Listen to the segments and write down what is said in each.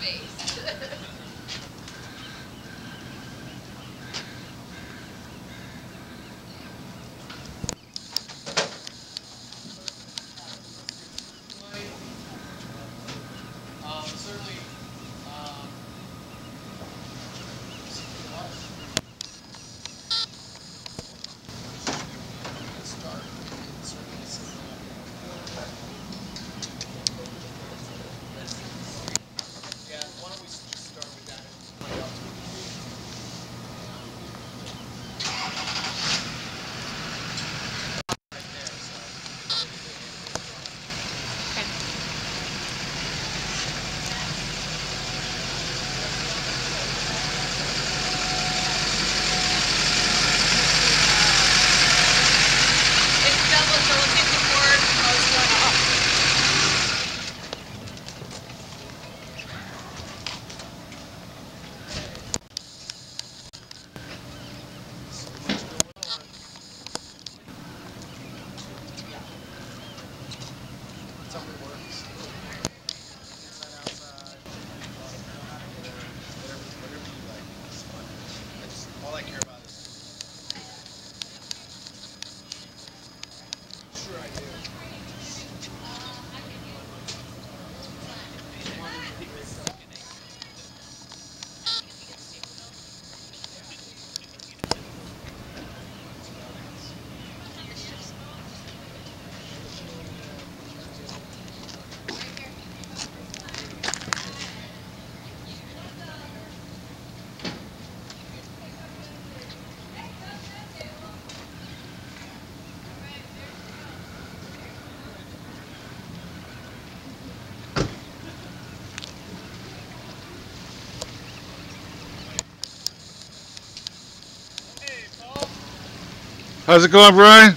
face. sure I do. How's it going, Brian?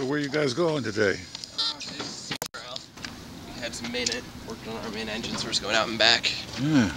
So where you guys going today? Uh, had some main, worked on our main engine, so we're just going out and back. Yeah.